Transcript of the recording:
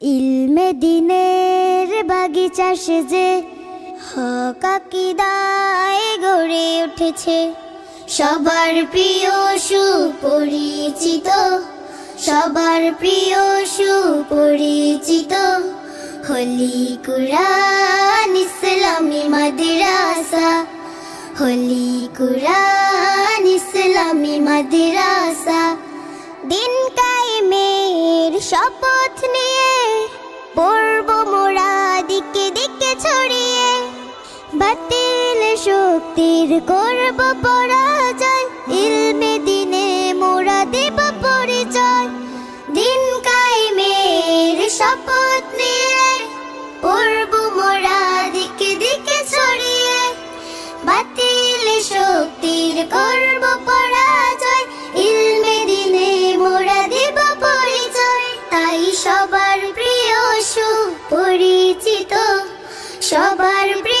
ইলমে দিনের বাগিচা সেজে, হকাকিদায় গড়ে উঠেছে। সবার প্রিয় সুপরিচিত, সবার প্রিয় সুপরিচিত হলি কুরআন ইসলামী মাদ্রাসা হলি কুরআন ইসলামী মাদ্রাসা। দিন কায়েমের শপথ নিয়ে বাতিল শক্তির করব পরাজয়। ইলমে দিনে মোরা দেব পরিচয়। দিন কায়েমের শপথ নিয়ে পড়ব মোরা দিকে দিকে ছড়িয়ে। বাতিল শক্তির করব পরাজয়। ইলমে দিনে মোরা দেব পরিচয়। তাই সবার প্রিয় সুপরিচিত, সবার প্রিয়